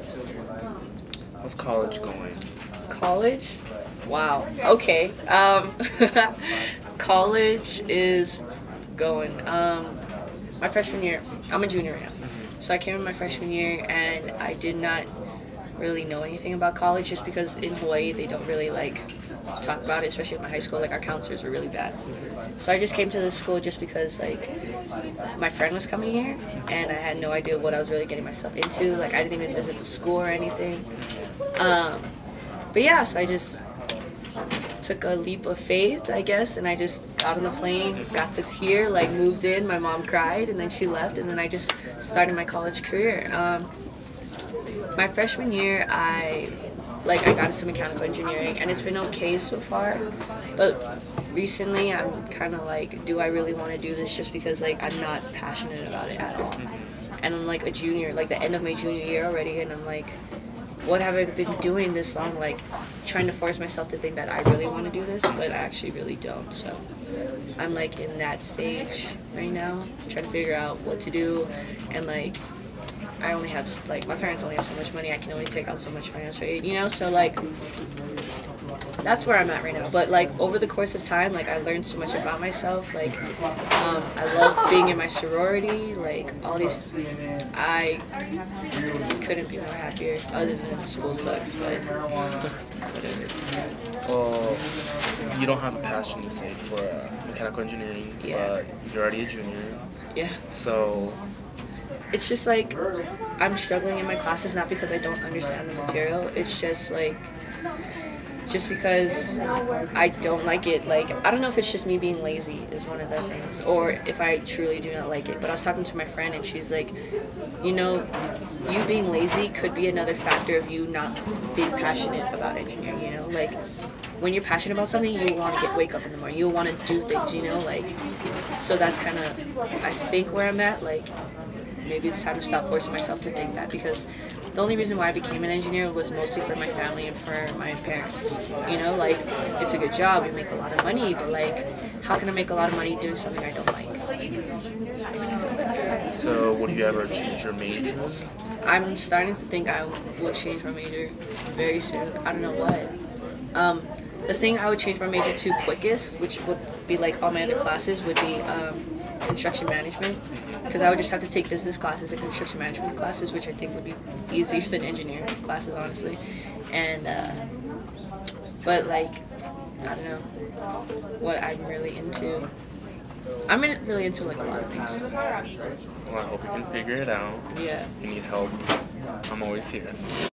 How's college going? College? Wow. Okay. Um, college is going. Um, my freshman year, I'm a junior now. So I came in my freshman year and I did not really know anything about college just because in Hawaii they don't really like talk about it, especially in my high school. Like our counselors were really bad. So I just came to this school just because like my friend was coming here and I had no idea what I was really getting myself into. Like I didn't even visit the school or anything. Um, but yeah, so I just took a leap of faith, I guess, and I just got on the plane, got to here, like moved in. My mom cried, and then she left, and then I just started my college career. Um, my freshman year, I like I got into mechanical engineering, and it's been okay so far. But recently, I'm kind of like, do I really want to do this? Just because like I'm not passionate about it at all. And I'm like a junior, like the end of my junior year already, and I'm like what have I been doing this long? Like trying to force myself to think that I really want to do this, but I actually really don't. So I'm like in that stage right now, trying to figure out what to do, and like I only have like my parents only have so much money. I can only take out so much financial aid, you know. So like that's where I'm at right now. But like over the course of time, like I learned so much about myself. Like um, I love being in my sorority. Like all these, I couldn't be more happier. Other than school sucks, but whatever. Well, you don't have a passion to say for uh, mechanical engineering, Yeah. but you're already a junior. Yeah. So It's just like I'm struggling in my classes not because I don't understand the material. It's just like just because I don't like it. Like I don't know if it's just me being lazy is one of the things, or if I truly do not like it. But I was talking to my friend and she's like, you know, you being lazy could be another factor of you not being passionate about engineering. You know, like when you're passionate about something, you want to get wake up in the morning. You want to do things. You know, like so that's kind of I think where I'm at. Like maybe it's time to stop forcing myself to think that because the only reason why I became an engineer was mostly for my family and for my parents. You know, like it's a good job, you make a lot of money, but like how can I make a lot of money doing something I don't like? so would you ever change your major? I'm starting to think I will change my major very soon. I don't know what. Um, the thing I would change my major to quickest, which would be like all my other classes, would be um, construction management. Because I would just have to take business classes and construction management classes, which I think would be easier than engineering classes, honestly. And, uh, but like, I don't know what I'm really into. I'm in, really into like a lot of things. Well, I hope you can figure it out. Yeah. If you need help, I'm always here.